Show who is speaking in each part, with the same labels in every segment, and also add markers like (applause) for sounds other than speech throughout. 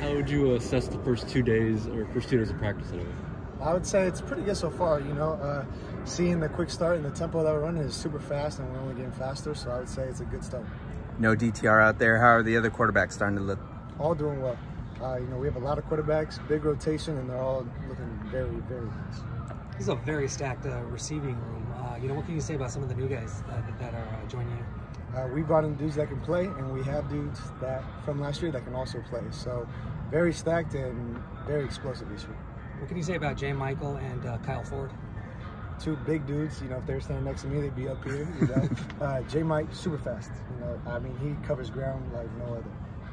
Speaker 1: How would you assess the first two days or first two days of practice anyway?
Speaker 2: I would say it's pretty good so far. You know, uh, seeing the quick start and the tempo that we're running is super fast, and we're only getting faster. So I would say it's a good start.
Speaker 3: No DTR out there. How are the other quarterbacks starting to look?
Speaker 2: All doing well. Uh, you know, we have a lot of quarterbacks, big rotation, and they're all looking very, very nice.
Speaker 4: This is a very stacked uh, receiving room. Uh, you know, what can you say about some of the new guys that, that are uh, joining you?
Speaker 2: Uh, we brought in dudes that can play, and we have dudes that from last year that can also play. So very stacked and very explosive this year.
Speaker 4: What can you say about Jay Michael and uh, Kyle Ford?
Speaker 2: Two big dudes. You know, if they were standing next to me, they'd be up here. You know, (laughs) uh, Jay Mike super fast. You know, I mean, he covers ground like no other.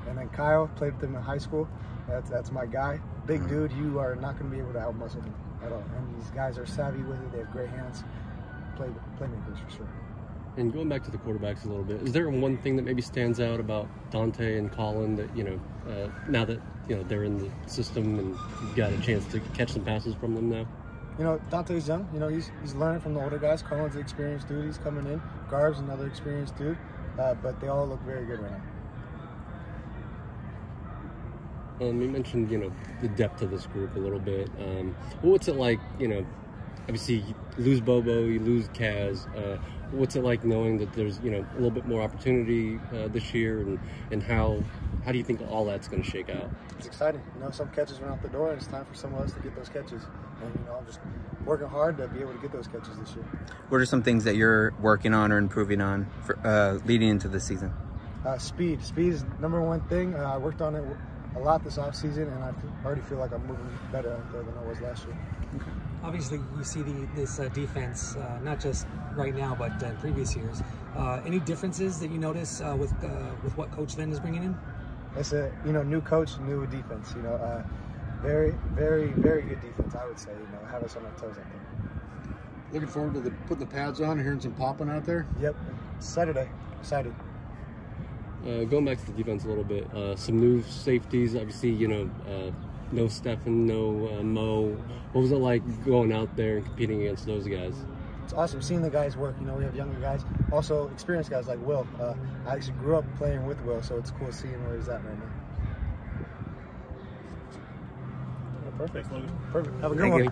Speaker 2: And then Kyle played with him in high school. That's that's my guy. Big dude. You are not going to be able to outmuscle him at all. And these guys are savvy with it. They have great hands. Play playmakers for sure.
Speaker 1: And going back to the quarterbacks a little bit, is there one thing that maybe stands out about Dante and Collin that you know uh, now that you know they're in the system and you've got a chance to catch some passes from them now?
Speaker 2: You know, Dante's young. You know, he's he's learning from the older guys. Collin's an experienced dude. He's coming in. Garb's another experienced dude. Uh, but they all look very good right now.
Speaker 1: Um, you mentioned, you know, the depth of this group a little bit. Um, what's it like, you know, obviously you lose Bobo, you lose Kaz. Uh, what's it like knowing that there's, you know, a little bit more opportunity uh, this year and, and how how do you think all that's going to shake out?
Speaker 2: It's exciting. You know, some catches went out the door and it's time for someone else to get those catches. And, you know, I'm just working hard to be able to get those catches this year.
Speaker 3: What are some things that you're working on or improving on for uh, leading into the season?
Speaker 2: Uh, speed. Speed is number one thing. Uh, I worked on it a lot this offseason, and I already feel like I'm moving better out there than I was last year.
Speaker 4: Obviously, you see the, this uh, defense, uh, not just right now, but uh, previous years. Uh, any differences that you notice uh, with uh, with what Coach Lynn is bringing in?
Speaker 2: It's a you know new coach, new defense. You know, very, very, very good defense. I would say. You know, have us on our toes out there.
Speaker 5: Looking forward to the putting the pads on, hearing some popping out there.
Speaker 2: Yep, Saturday. Excited.
Speaker 1: Uh, going back to the defense a little bit, uh, some new safeties. Obviously, you know, uh, no Stephan, no uh, Mo. What was it like going out there and competing against those guys?
Speaker 2: It's awesome seeing the guys work. You know, we have younger guys, also experienced guys like Will. Uh, I actually grew up playing with Will, so it's cool seeing where he's at right now.
Speaker 6: Perfect.
Speaker 2: Perfect. Have a good
Speaker 3: Thank
Speaker 2: one.
Speaker 3: you.